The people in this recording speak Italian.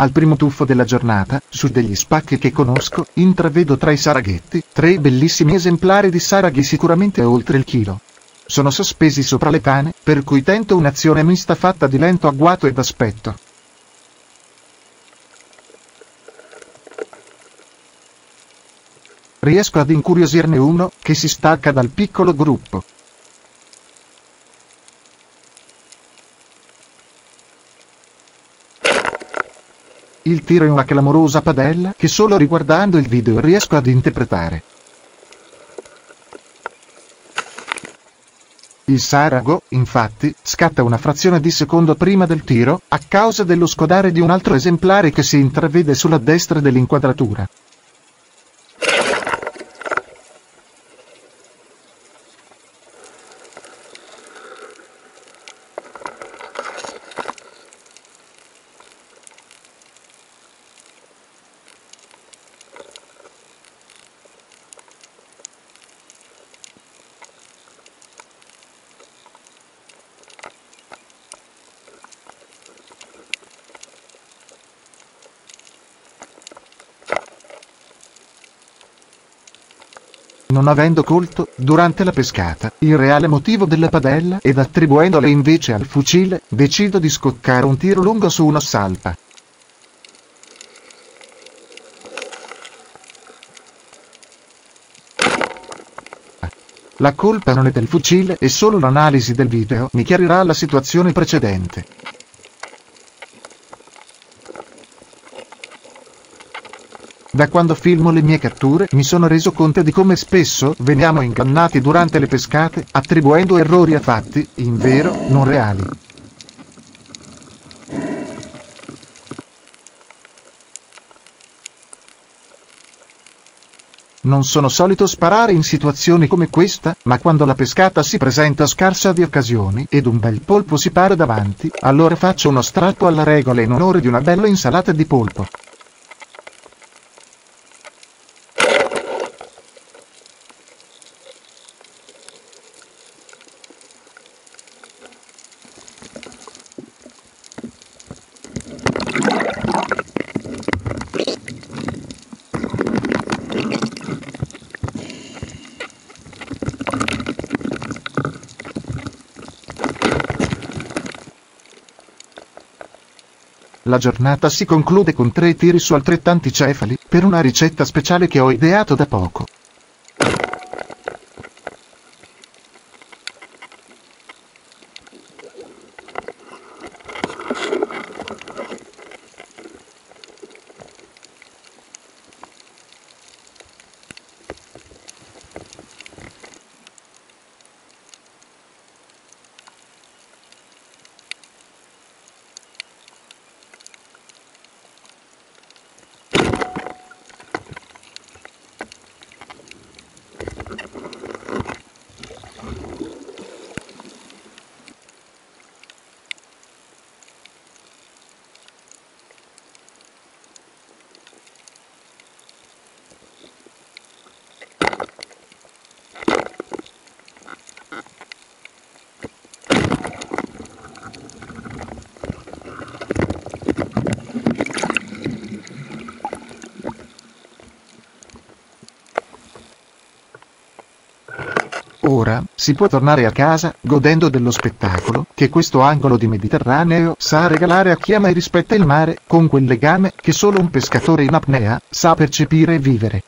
Al primo tuffo della giornata, su degli spacchi che conosco, intravedo tra i saraghetti, tre bellissimi esemplari di saraghi sicuramente oltre il chilo. Sono sospesi sopra le pane, per cui tento un'azione mista fatta di lento agguato ed aspetto. Riesco ad incuriosirne uno, che si stacca dal piccolo gruppo. Il tiro è una clamorosa padella che solo riguardando il video riesco ad interpretare. Il Sarago, infatti, scatta una frazione di secondo prima del tiro, a causa dello scodare di un altro esemplare che si intravede sulla destra dell'inquadratura. Non avendo colto, durante la pescata, il reale motivo della padella ed attribuendole invece al fucile, decido di scoccare un tiro lungo su una salpa. La colpa non è del fucile e solo l'analisi del video mi chiarirà la situazione precedente. Da quando filmo le mie catture mi sono reso conto di come spesso veniamo ingannati durante le pescate, attribuendo errori a fatti, in vero, non reali. Non sono solito sparare in situazioni come questa, ma quando la pescata si presenta scarsa di occasioni ed un bel polpo si pare davanti, allora faccio uno strappo alla regola in onore di una bella insalata di polpo. La giornata si conclude con tre tiri su altrettanti cefali, per una ricetta speciale che ho ideato da poco. Ora, si può tornare a casa, godendo dello spettacolo, che questo angolo di Mediterraneo sa regalare a chi ama e rispetta il mare, con quel legame, che solo un pescatore in apnea, sa percepire e vivere.